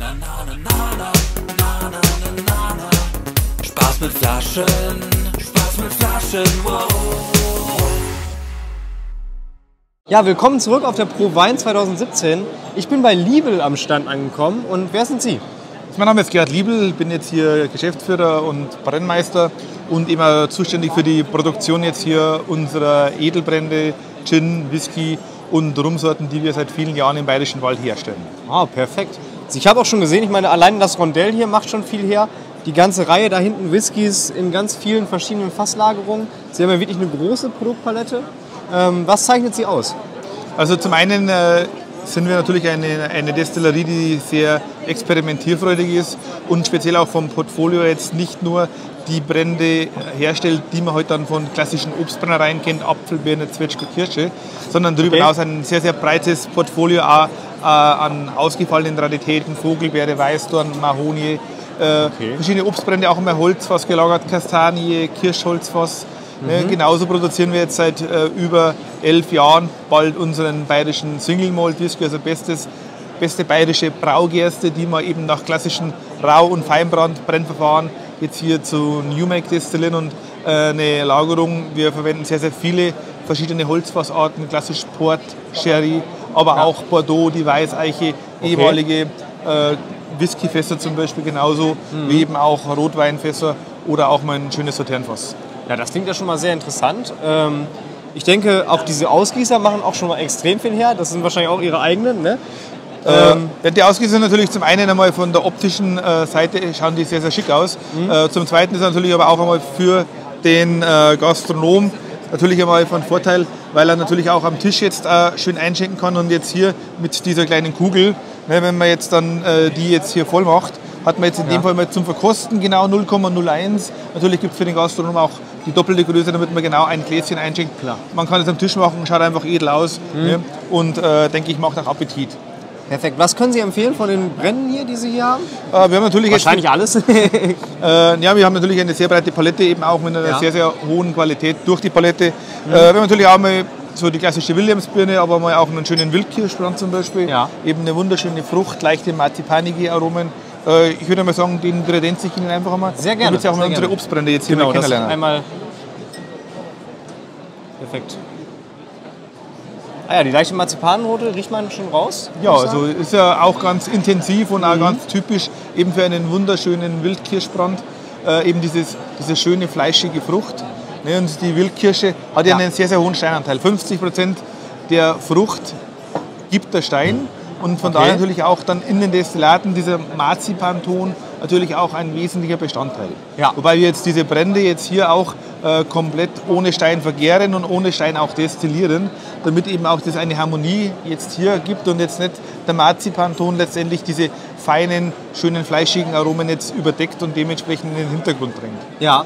Na, na, na, na na, na na na na. Spaß mit Flaschen, Spaß mit Flaschen, wow. Ja, willkommen zurück auf der Pro Wein 2017. Ich bin bei Liebel am Stand angekommen und wer sind Sie? Also mein Name ist Gerhard Liebel, bin jetzt hier Geschäftsführer und Brennmeister und immer zuständig für die Produktion jetzt hier unserer Edelbrände, Gin, Whisky und Rumsorten, die wir seit vielen Jahren im Bayerischen Wald herstellen. Ah, perfekt. Ich habe auch schon gesehen, ich meine, allein das Rondell hier macht schon viel her. Die ganze Reihe da hinten Whiskys in ganz vielen verschiedenen Fasslagerungen. Sie haben ja wirklich eine große Produktpalette. Ähm, was zeichnet Sie aus? Also zum einen äh, sind wir natürlich eine, eine Destillerie, die sehr experimentierfreudig ist und speziell auch vom Portfolio jetzt nicht nur die Brände herstellt, die man heute dann von klassischen Obstbrennereien kennt, Apfel, Birne, Zwetschge, Kirsche, sondern darüber Okay. hinaus ein sehr, sehr breites Portfolio äh, an ausgefallenen Raritäten, Vogelbeere, Weißdorn, Mahonie, äh, verschiedene Obstbrände, auch immer Holzfass gelagert, Kastanie, Kirschholzfass. Ne, genauso produzieren wir jetzt seit äh, über elf Jahren bald unseren bayerischen Single Malt Whisky, also bestes, beste bayerische Braugerste, die wir eben nach klassischen Rau- und Feinbrand-Brennverfahren jetzt hier zu New Make destillieren und äh, eine Lagerung. Wir verwenden sehr, sehr viele verschiedene Holzfassarten, klassisch Port, Sherry, aber auch Bordeaux, die Weißeiche, ehemalige äh, Whiskyfässer zum Beispiel genauso, wie eben auch Rotweinfässer oder auch mal ein schönes Sauternfass. Ja, das klingt ja schon mal sehr interessant. Ähm, ich denke, auch diese Ausgießer machen auch schon mal extrem viel her. Das sind wahrscheinlich auch Ihre eigenen, ne? Ähm, ja, die Ausgießer natürlich zum einen einmal von der optischen äh, Seite schauen die sehr, sehr schick aus. Äh, zum zweiten ist natürlich aber auch einmal für den äh, Gastronom natürlich einmal von Vorteil, weil er natürlich auch am Tisch jetzt äh, schön einschenken kann und jetzt hier mit dieser kleinen Kugel, ne, wenn man jetzt dann äh, die jetzt hier voll macht, hat man jetzt in dem Fall mal zum Verkosten genau 0,01. Natürlich gibt es für den Gastronom auch die doppelte Größe, damit man genau ein Gläschen einschenkt. Klar. Man kann es am Tisch machen, schaut einfach edel aus ne, und äh, denke ich macht auch Appetit. Perfekt. Was können Sie empfehlen von den Bränden hier, die Sie hier haben? Äh, wir haben natürlich jetzt Wahrscheinlich alles. Äh, ja, wir haben natürlich eine sehr breite Palette, eben auch mit einer Ja. sehr, sehr hohen Qualität durch die Palette. Äh, wir haben natürlich auch mal so die klassische Williamsbirne, aber mal auch einen schönen Wildkirschbrand zum Beispiel. Ja. Eben eine wunderschöne Frucht, leichte marzipanige Aromen. Äh, ich würde mal sagen, den kredenze ich Ihnen einfach einmal. Sehr gerne, Damit Sie auch mal unsere gerne. Obstbrände jetzt hier genau, mal das kennenlernen. einmal. Perfekt. Ah ja, die leichte Marzipannote riecht man schon raus. Ja, also ist ja auch ganz intensiv und auch Mhm. ganz typisch eben für einen wunderschönen Wildkirschbrand. Äh, eben dieses, diese schöne fleischige Frucht. Ne, und die Wildkirsche hat ja, Ja. einen sehr, sehr hohen Steinanteil. 50 Prozent der Frucht gibt der Stein. Und von Okay. daher natürlich auch dann in den Destillaten dieser Marzipanton natürlich auch ein wesentlicher Bestandteil. Ja. Wobei wir jetzt diese Brände jetzt hier auch äh, komplett ohne Stein vergären und ohne Stein auch destillieren, damit eben auch das eine Harmonie jetzt hier gibt und jetzt nicht der Marzipanton letztendlich diese feinen, schönen, fleischigen Aromen jetzt überdeckt und dementsprechend in den Hintergrund drängt. Ja.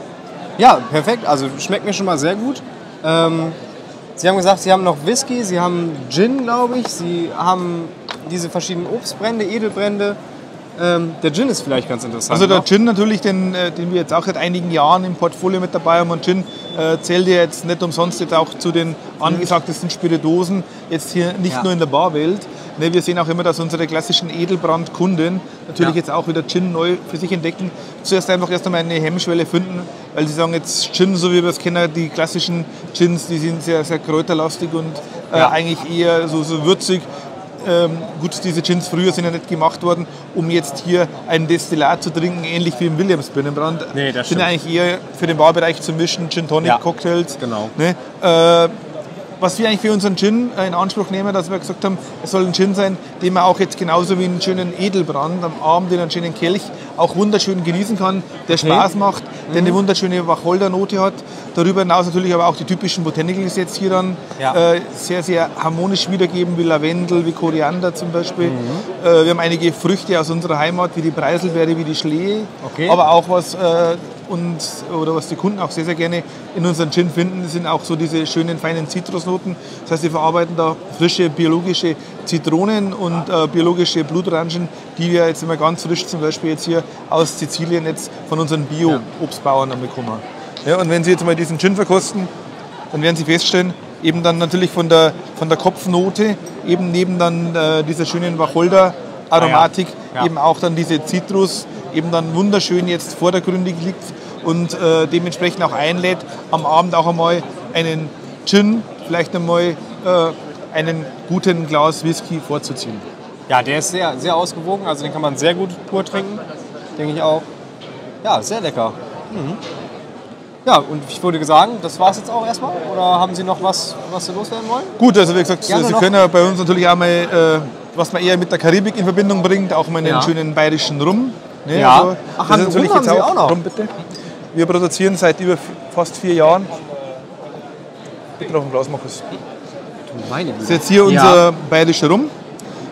ja, perfekt. Also schmeckt mir schon mal sehr gut. Ähm, Sie haben gesagt, Sie haben noch Whisky, Sie haben Gin, glaube ich. Sie haben diese verschiedenen Obstbrände, Edelbrände. Ähm, der Gin ist vielleicht ganz interessant. Also der noch. Gin natürlich, den, äh, den wir jetzt auch seit einigen Jahren im Portfolio mit dabei haben. Und Gin äh, zählt ja jetzt nicht umsonst jetzt auch zu den angesagtesten Spirituosen, jetzt hier nicht Ja. nur in der Barwelt. Ne, wir sehen auch immer, dass unsere klassischen Edelbrandkunden natürlich Ja. jetzt auch wieder Gin neu für sich entdecken. Zuerst einfach erst einmal eine Hemmschwelle finden, weil sie sagen jetzt Gin, so wie wir es kennen, die klassischen Gins, die sind sehr, sehr kräuterlastig und äh, Ja. eigentlich eher so, so würzig. Ähm, gut, diese Gins früher sind ja nicht gemacht worden, um jetzt hier ein Destillat zu trinken, ähnlich wie im Williams Birnenbrand. Nee, das sind stimmt. eigentlich eher für den Barbereich zu mischen, Gin Tonic Ja, Cocktails. genau. Ne? Äh, was wir eigentlich für unseren Gin in Anspruch nehmen, dass wir gesagt haben, es soll ein Gin sein, den man auch jetzt genauso wie einen schönen Edelbrand am Abend in einen schönen Kelch auch wunderschön genießen kann, der Spaß macht, der Mhm. eine wunderschöne Wacholdernote hat. Darüber hinaus natürlich aber auch die typischen Botanicals jetzt hier dann Ja. äh, sehr, sehr harmonisch wiedergeben, wie Lavendel, wie Koriander zum Beispiel. Mhm. Äh, wir haben einige Früchte aus unserer Heimat, wie die Preiselbeere, wie die Schlee. Okay. Aber auch was äh, uns oder was die Kunden auch sehr, sehr gerne in unseren Gin finden, sind auch so diese schönen feinen Zitrusnoten. Das heißt, wir verarbeiten da frische biologische Zitronen und äh, biologische Blutorangen, die wir jetzt immer ganz frisch zum Beispiel jetzt hier aus Sizilien jetzt von unseren Bio-Obstbauern bekommen. Ja, und wenn Sie jetzt mal diesen Gin verkosten, dann werden Sie feststellen, eben dann natürlich von der, von der Kopfnote, eben neben dann äh, dieser schönen Aromatik, Ah, Ja. eben auch dann diese Zitrus, eben dann wunderschön jetzt vordergründig liegt und äh, dementsprechend auch einlädt, am Abend auch einmal einen Gin, vielleicht einmal äh, einen guten Glas Whisky vorzuziehen. Ja, der ist sehr, sehr ausgewogen, also den kann man sehr gut pur trinken, denke ich auch. Ja, sehr lecker. Mhm. Ja, und ich würde sagen, das war es jetzt auch erstmal. Oder haben Sie noch was, was Sie loswerden wollen? Gut, also wie gesagt, Gerne Sie noch. können ja bei uns natürlich auch mal, äh, was man eher mit der Karibik in Verbindung bringt, auch mal einen Ja. schönen bayerischen Rum. Ne? Ja. Ach, das haben- ist natürlich Rum jetzt Sie auch noch? Rum, bitte. Wir produzieren seit über fast vier Jahren. Bitte noch ein Glas, Markus. Meine Das ist jetzt hier unser bayerischer Rum,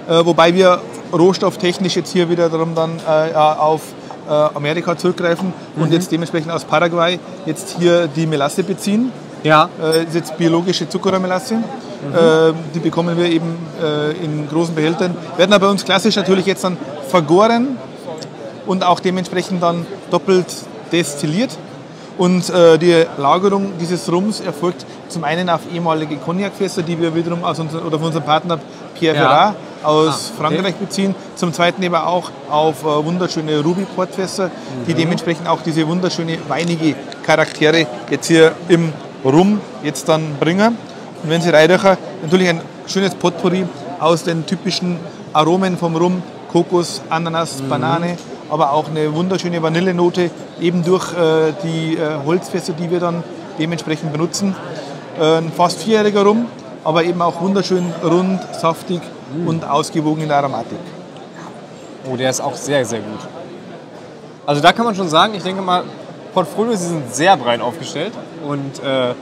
äh, wobei wir rohstofftechnisch jetzt hier wieder darum dann äh, auf äh, Amerika zurückgreifen Mhm. und jetzt dementsprechend aus Paraguay jetzt hier die Melasse beziehen. Ja, Äh, ist jetzt biologische Zuckerrohrmelasse. Mhm. Äh, die bekommen wir eben äh, in großen Behältern. Werden aber bei uns klassisch natürlich jetzt dann vergoren und auch dementsprechend dann doppelt destilliert. Und äh, die Lagerung dieses Rums erfolgt zum einen auf ehemalige Cognac-Fässer, die wir wiederum aus unserem, oder von unserem Partner Pierre Ja. Ferrat aus Ah, okay. Frankreich beziehen. Zum zweiten eben auch auf äh, wunderschöne Ruby-Portfässer, Mhm. die dementsprechend auch diese wunderschöne weinige Charaktere jetzt hier im Rum jetzt dann bringen. Und wenn Sie reinriechen, natürlich ein schönes Potpourri aus den typischen Aromen vom Rum, Kokos, Ananas, Mhm. Banane, aber auch eine wunderschöne Vanillenote, eben durch äh, die äh, Holzfässer, die wir dann dementsprechend benutzen. Äh, ein fast vierjähriger Rum, aber eben auch wunderschön rund, saftig Mhm. und ausgewogen in der Aromatik. Oh, der ist auch sehr, sehr gut. Also da kann man schon sagen, ich denke mal, Portfolio, sie sind sehr breit aufgestellt und äh,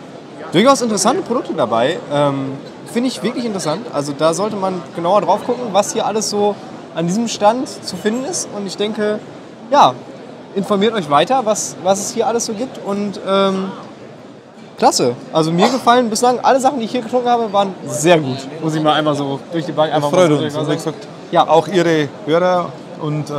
durchaus interessante Produkte dabei. Ähm, Finde ich wirklich interessant. Also da sollte man genauer drauf gucken, was hier alles so an diesem Stand zu finden ist. Und ich denke, ja, informiert euch weiter, was, was es hier alles so gibt. Und ähm, klasse. Also mir gefallen bislang alle Sachen, die ich hier getrunken habe, waren sehr gut. Muss ich mal einmal so durch die Bank einfach Das freut uns. Wie gesagt, Ja. auch Ihre Hörer und äh,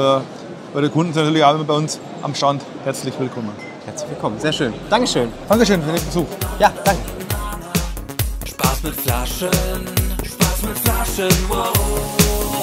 eure Kunden sind natürlich auch immer bei uns am Stand herzlich willkommen. Herzlich willkommen. Sehr schön. Dankeschön. Dankeschön für den Besuch. Ja, danke. Spaß mit Flaschen, Spaß mit Flaschen, wow.